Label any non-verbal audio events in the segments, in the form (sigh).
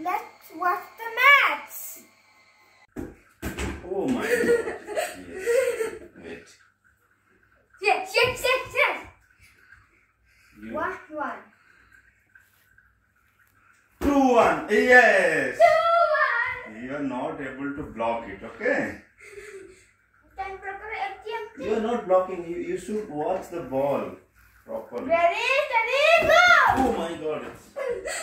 Let's watch the match. Oh my god. yes. Wait. Yes, yes, yes, yes. You. One. Two, one. Yes. Two, one. You are not able to block it, okay? You are not blocking. You, you should watch the ball properly. Ready, ready, go! Oh my god. (laughs)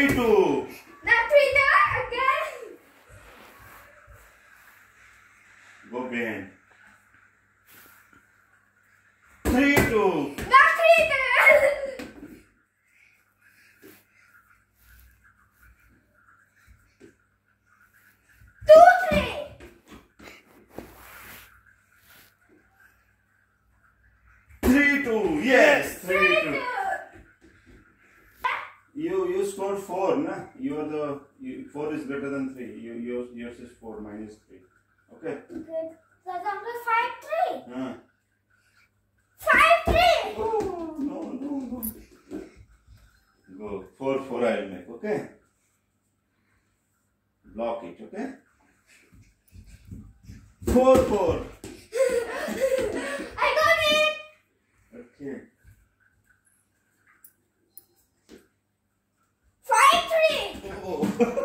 Three, two. Now three, two, again. Go behind. Three, two. Now three, two. Two, three. Three, two. Yes, three, Three, two you scored 4, na? You are the, you, 4 is greater than 3. You, yours, yours is 4 minus 3. Okay? Okay. So it's number 5, 3. Uh. 5, 3! No, no, no. Go. 4, 4 I will make. Okay? Block it. Okay? 4, 4. Okay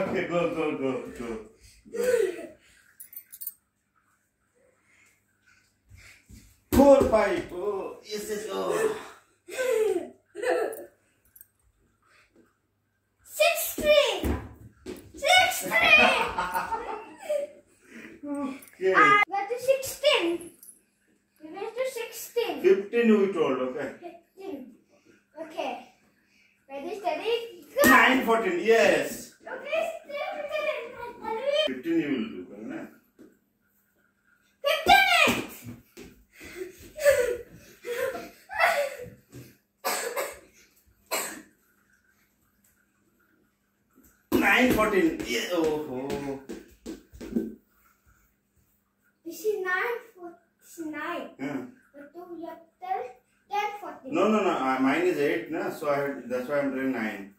okay go go go go. go. Four five. Oh yes yes. Oh. Six, three. Six, three. Okay. To sixteen. We went to sixteen. Fifteen we told. Okay. 14, yes. Okay, 15 you will do, correct? 15! Nine fourteen. Yeah. Oh. oh. She nine. She nine. Yeah. But two left ten fourteen. No, no, no. Uh, mine is eight, na. So I. That's why I'm doing nine.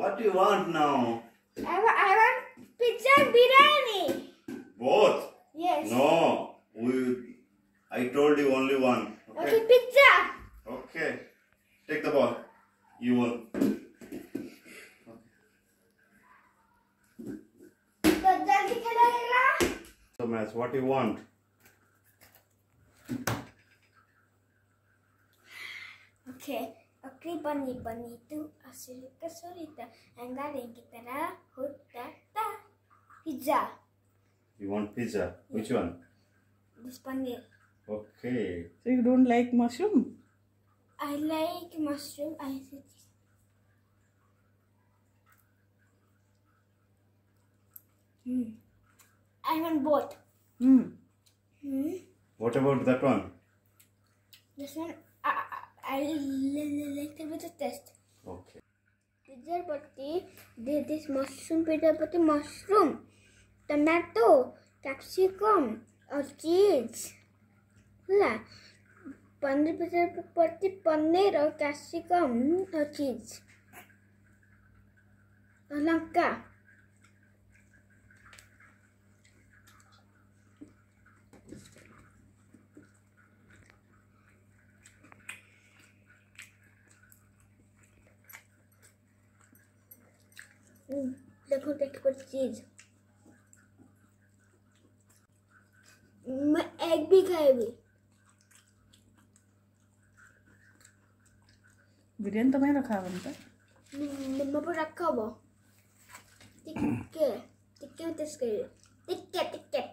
What do you want now? I, I want pizza and biryani. So match. What do you want? Okay, okay, bunny, bunny, tu asulika solita, and galing kita na hutata. Pizza. You want pizza? Which one? This bunny. Okay. So you don't like mushroom? I like mushroom. I think. Hmm. I want both. Hmm. Hmm. What about that one? This one, I, I, I like them with the test. Okay. Pizza patty, this mushroom, pizza patty, mushroom, tomato, capsicum, or cheese. ହେଲା paneer pizza पड़ती paneer or capsicum or cheese. और लंका देखो taste पर चीज़। मैं egg भी खाए भी बिरयानी तो मैं रखा है बनता मम्मा पर रखा हुआ। (coughs) टिक्के टिक्के में टेस्ट करिए टिक्के टिक्के।